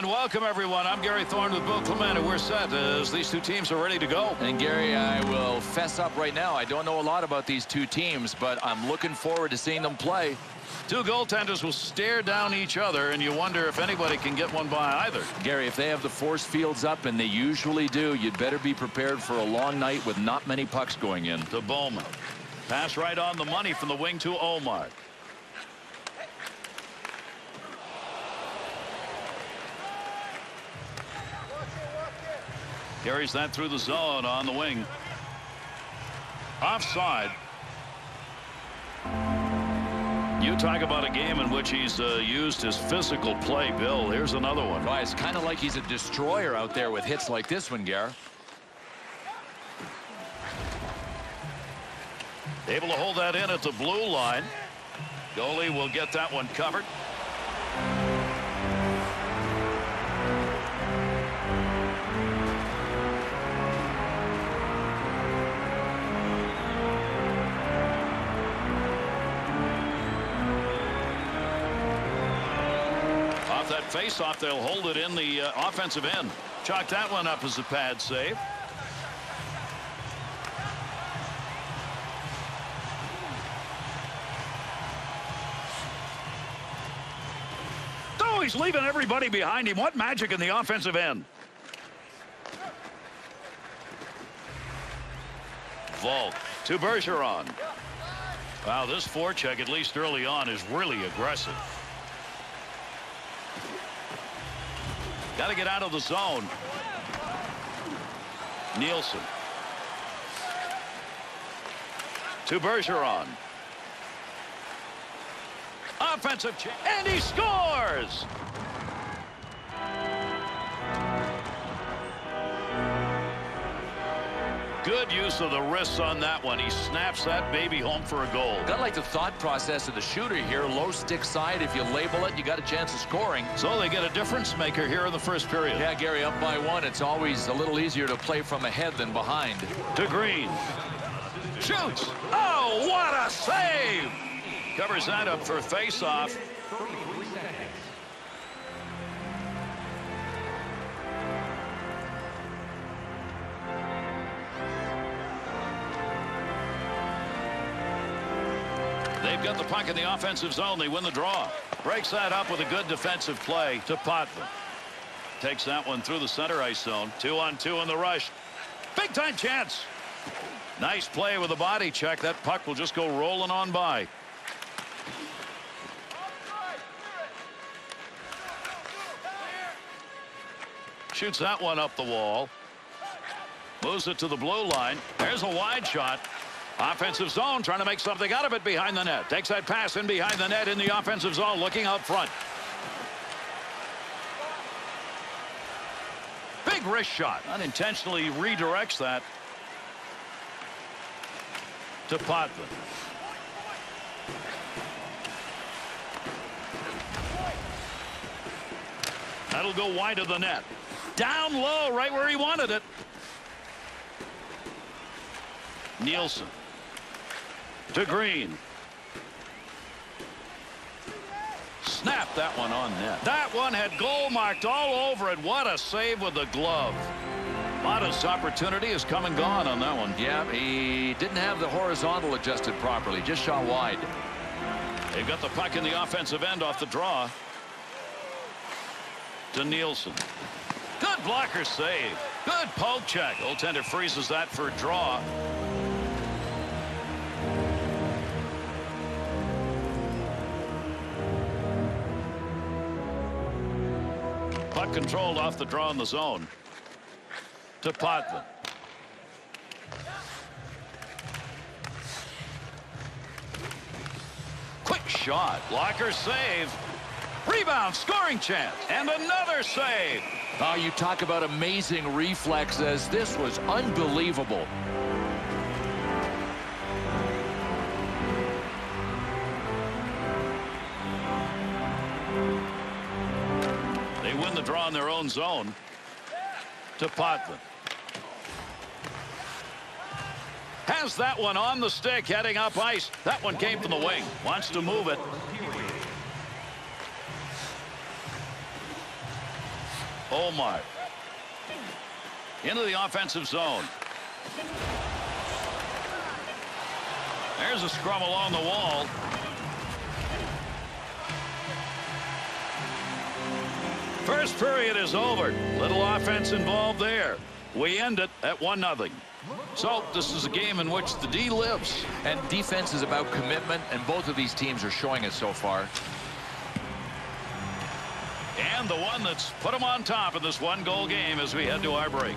And welcome, everyone. I'm Gary Thorne with Bill Clement, and we're set as these two teams are ready to go. And, Gary, I will fess up right now. I don't know a lot about these two teams, but I'm looking forward to seeing them play. Two goaltenders will stare down each other, and you wonder if anybody can get one by either. Gary, if they have the force fields up, and they usually do, you'd better be prepared for a long night with not many pucks going in. To Bowman. Pass right on the money from the wing to Omar. Carries that through the zone on the wing. Offside. You talk about a game in which he's uh, used his physical play, Bill. Here's another one. Well, it's kind of like he's a destroyer out there with hits like this one, Gar. Able to hold that in at the blue line. Goalie will get that one covered. Face-off. They'll hold it in the uh, offensive end. Chalk that one up as a pad save. Oh, he's leaving everybody behind him. What magic in the offensive end. Volk to Bergeron. Wow, this forecheck, at least early on, is really aggressive. Got to get out of the zone. Nielsen. To Bergeron. Offensive, and he scores! Good use of the wrists on that one. He snaps that baby home for a goal. Got like the thought process of the shooter here. Low stick side. If you label it, you got a chance of scoring. So they get a difference maker here in the first period. Yeah, Gary, up by one. It's always a little easier to play from ahead than behind. To Green. Shoots. Oh, what a save! Covers that up for face-off. They've the puck in the offensive zone. They win the draw. Breaks that up with a good defensive play to Potvin. Takes that one through the center ice zone. Two on two in the rush. Big time chance. Nice play with a body check. That puck will just go rolling on by. Shoots that one up the wall. Moves it to the blue line. There's a wide shot. Offensive zone trying to make something out of it behind the net. Takes that pass in behind the net in the offensive zone looking out front. Big wrist shot. Unintentionally redirects that to Potvin. That'll go wide of the net. Down low right where he wanted it. Nielsen to Green. Snap that one on net. That one had goal marked all over it. What a save with the glove. Modest opportunity has come and gone on that one. Yeah, he didn't have the horizontal adjusted properly. Just shot wide. They've got the puck in the offensive end off the draw. To Nielsen. Good blocker save. Good poke check. Goaltender freezes that for a draw. Puck controlled off the draw in the zone. To Potvin. Quick shot. Blocker save. Rebound. Scoring chance. And another save. Oh, you talk about amazing reflexes. This was unbelievable. Own zone to Potvin. Has that one on the stick heading up ice. That one came from the wing. Wants to move it. Omar. Into the offensive zone. There's a scrum along the wall. First period is over. Little offense involved there. We end it at 1 nothing. So this is a game in which the D lives. And defense is about commitment, and both of these teams are showing it so far. And the one that's put them on top in this one goal game as we head to our break.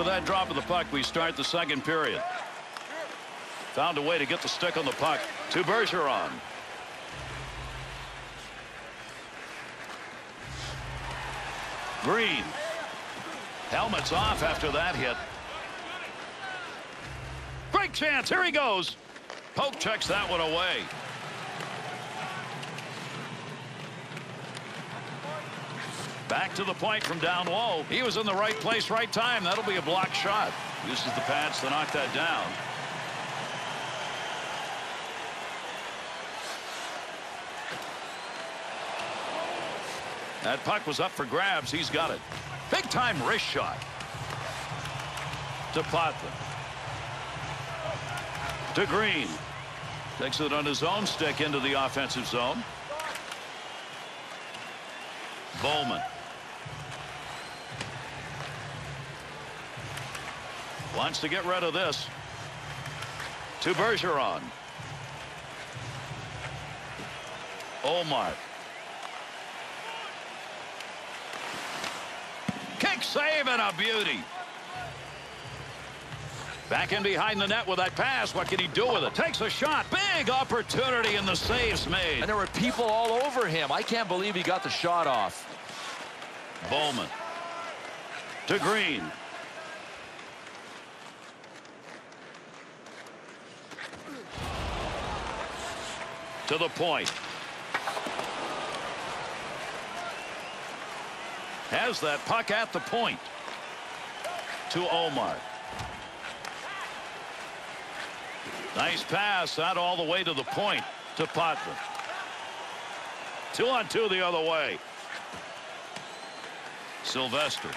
With that drop of the puck, we start the second period. Found a way to get the stick on the puck to Bergeron. Green. Helmets off after that hit. Great chance. Here he goes. Poke checks that one away. Back to the point from down low. He was in the right place, right time. That'll be a blocked shot. Uses the pads to knock that down. That puck was up for grabs. He's got it. Big time wrist shot. To Potvin. To Green. Takes it on his own stick into the offensive zone. Bowman. Wants to get rid of this. To Bergeron. Omar. Kick save and a beauty. Back in behind the net with that pass. What can he do with it? Takes a shot. Big opportunity and the saves made. And there were people all over him. I can't believe he got the shot off. Bowman. To Green. To the point. Has that puck at the point. To Omar. Nice pass out all the way to the point to Potvin. Two on two the other way. Sylvester.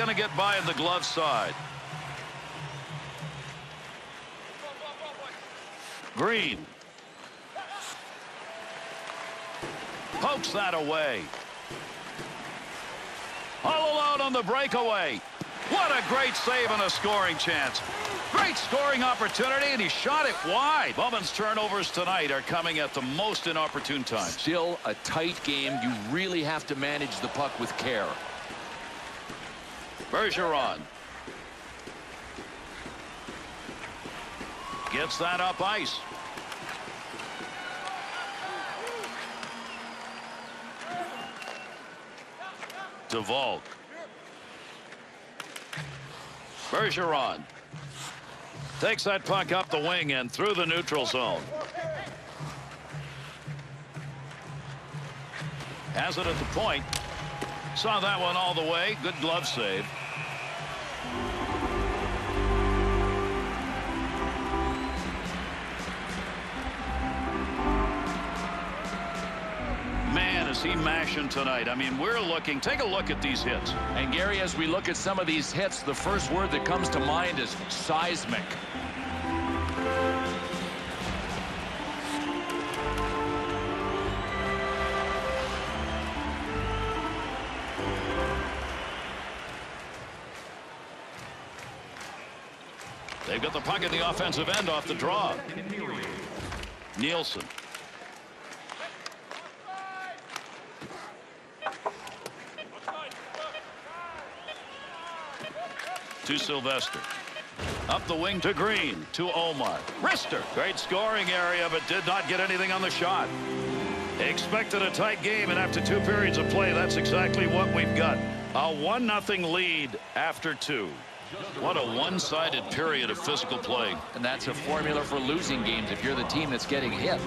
Going to get by in the glove side. Green. Pokes that away. All alone on the breakaway. What a great save and a scoring chance. Great scoring opportunity, and he shot it wide. Bowman's turnovers tonight are coming at the most inopportune times. Still a tight game. You really have to manage the puck with care. Bergeron. Gets that up ice. DeVault. Bergeron. Takes that puck up the wing and through the neutral zone. Has it at the point. Saw that one all the way. Good glove save. is he mashing tonight? I mean, we're looking. Take a look at these hits. And, Gary, as we look at some of these hits, the first word that comes to mind is seismic. They've got the puck in the offensive end off the draw. Nielsen To Sylvester. Up the wing to Green. To Omar. Rister. Great scoring area, but did not get anything on the shot. Expected a tight game, and after two periods of play, that's exactly what we've got. A 1-0 lead after two. What a one-sided period of physical play. And that's a formula for losing games if you're the team that's getting hit.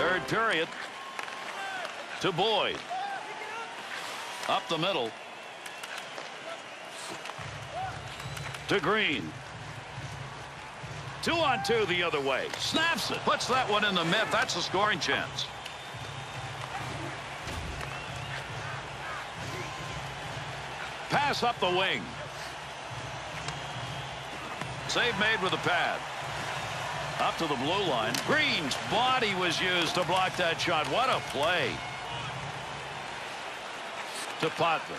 Third period to Boyd. Up the middle. To Green. Two on two the other way. Snaps it. Puts that one in the net. That's a scoring chance. Pass up the wing. Save made with a pad. Up to the blue line. Green's body was used to block that shot. What a play. To Potvin.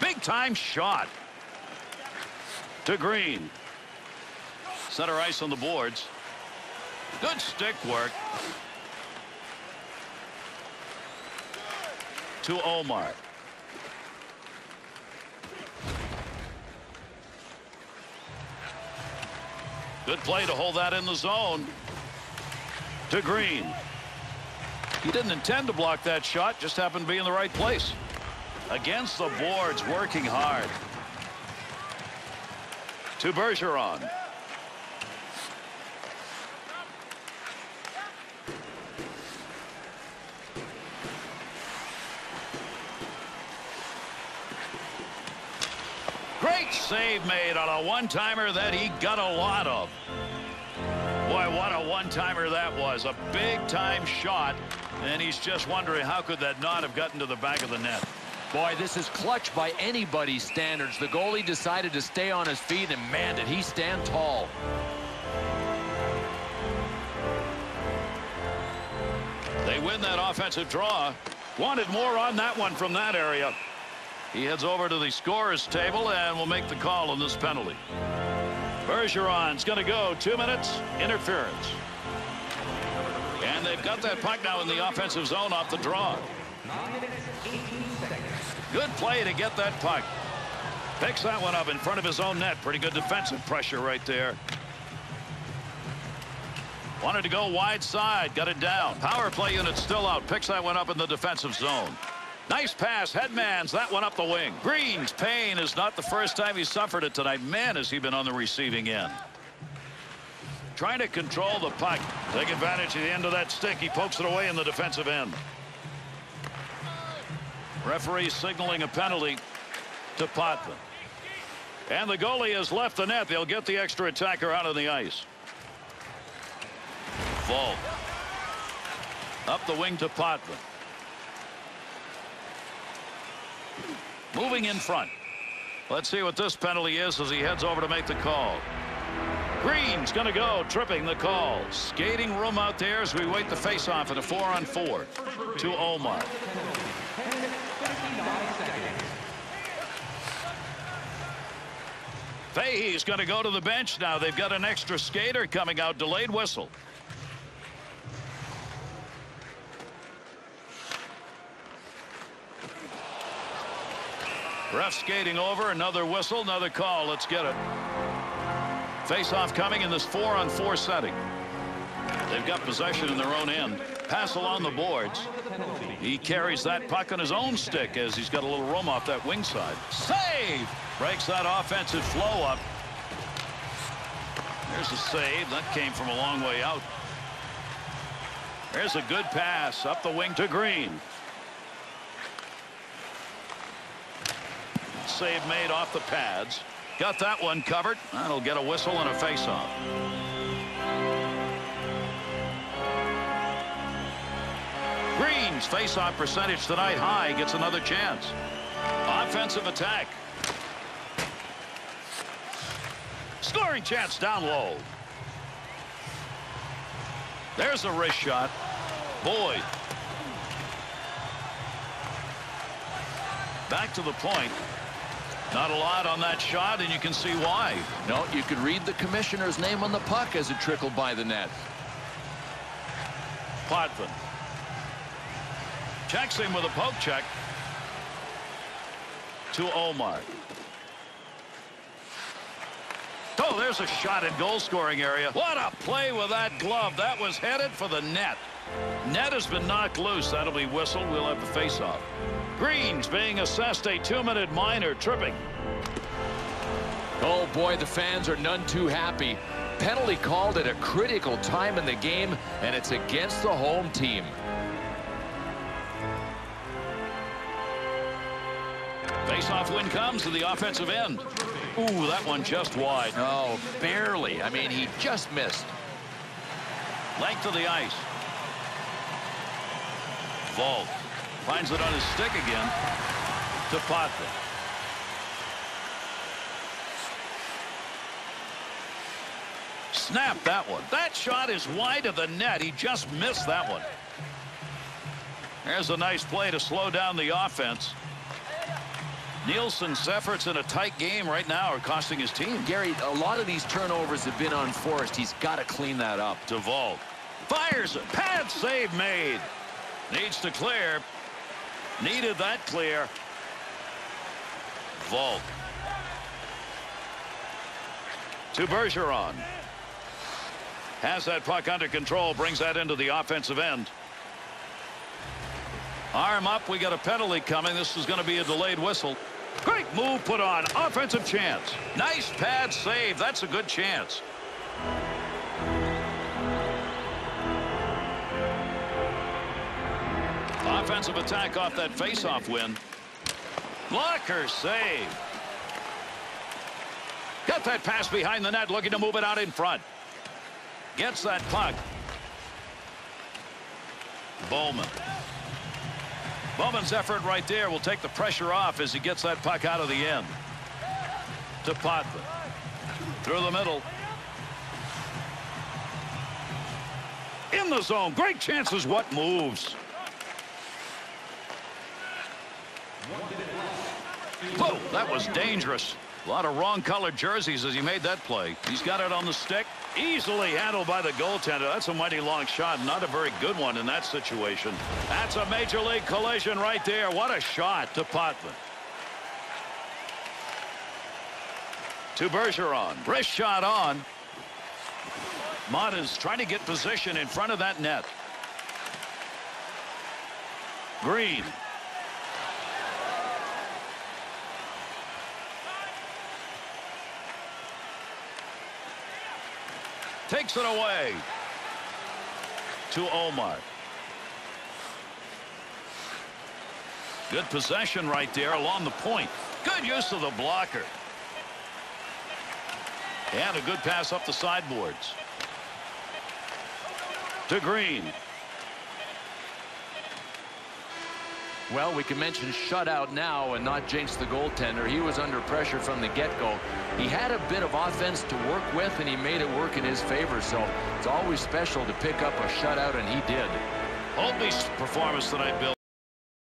Big time shot. To Green. Center ice on the boards. Good stick work. To Omar. Good play to hold that in the zone. To Green. He didn't intend to block that shot, just happened to be in the right place. Against the boards, working hard. To Bergeron. Great save made on a one-timer that he got a lot of. Boy, what a one-timer that was. A big-time shot, and he's just wondering how could that not have gotten to the back of the net. Boy, this is clutch by anybody's standards. The goalie decided to stay on his feet, and man, did he stand tall. They win that offensive draw. Wanted more on that one from that area. He heads over to the scorer's table and will make the call on this penalty. Bergeron's going to go two minutes interference. And they've got that puck now in the offensive zone off the draw. Good play to get that puck. Picks that one up in front of his own net. Pretty good defensive pressure right there. Wanted to go wide side. Got it down. Power play unit still out. Picks that one up in the defensive zone. Nice pass. Headman's that one up the wing. Green's pain is not the first time he suffered it tonight. Man, has he been on the receiving end. Trying to control the puck. Take advantage of the end of that stick. He pokes it away in the defensive end. Referee signaling a penalty to Potvin. And the goalie has left the net. They'll get the extra attacker out on the ice. Volk. Up the wing to Potvin. Moving in front. Let's see what this penalty is as he heads over to make the call. Green's going to go, tripping the call. Skating room out there as we wait the face-off at a four-on-four 4 to Omar. Fahey's going to go to the bench now. They've got an extra skater coming out. Delayed whistle. Ref skating over. Another whistle. Another call. Let's get it. Face-off coming in this four-on-four 4 setting. They've got possession in their own end. Pass along the boards. He carries that puck on his own stick as he's got a little room off that wing side. Save! Breaks that offensive flow up. There's a save. That came from a long way out. There's a good pass up the wing to Green. Save made off the pads. Got that one covered. That'll get a whistle and a faceoff. Green's face-off percentage tonight high gets another chance. Offensive attack. Scoring chance down low. There's a wrist shot. Boyd. Back to the point. Not a lot on that shot, and you can see why. No, you could read the commissioner's name on the puck as it trickled by the net. Potvin. Checks him with a poke check. To Omar. Oh, there's a shot in goal scoring area. What a play with that glove. That was headed for the net. Net has been knocked loose. That'll be whistled. We'll have the face-off. Green's being assessed a two-minute minor tripping. Oh, boy, the fans are none too happy. Penalty called at a critical time in the game, and it's against the home team. Face-off win comes to the offensive end. Ooh, that one just wide. Oh, barely. I mean, he just missed. Length of the ice. Vault finds it on his stick again to Potvin. Snap that one. That shot is wide of the net. He just missed that one. There's a nice play to slow down the offense. Nielsen's efforts in a tight game right now are costing his team. Gary, a lot of these turnovers have been on Forrest. He's got to clean that up. DeVault fires it. Pad save made. Needs to clear. Needed that clear. Volk. To Bergeron. Has that puck under control. Brings that into the offensive end. Arm up. We got a penalty coming. This is going to be a delayed whistle. Great move put on. Offensive chance. Nice pad save. That's a good chance. Offensive attack off that faceoff win. Blocker save. Got that pass behind the net, looking to move it out in front. Gets that puck. Bowman. Bowman's effort right there will take the pressure off as he gets that puck out of the end. To Potvin. Through the middle. In the zone. Great chances. What moves? Whoa, that was dangerous. A lot of wrong colored jerseys as he made that play. He's got it on the stick. Easily handled by the goaltender. That's a mighty long shot. Not a very good one in that situation. That's a major league collision right there. What a shot to Potvin. To Bergeron. Wrist shot on. Mott is trying to get position in front of that net. Green takes it away to Omar. Good possession right there along the point. Good use of the blocker. And a good pass up the sideboards. To Green. Well, we can mention shutout now and not jinx the goaltender. He was under pressure from the get-go. He had a bit of offense to work with, and he made it work in his favor. So it's always special to pick up a shutout, and he did. Holtby's performance tonight, Bill,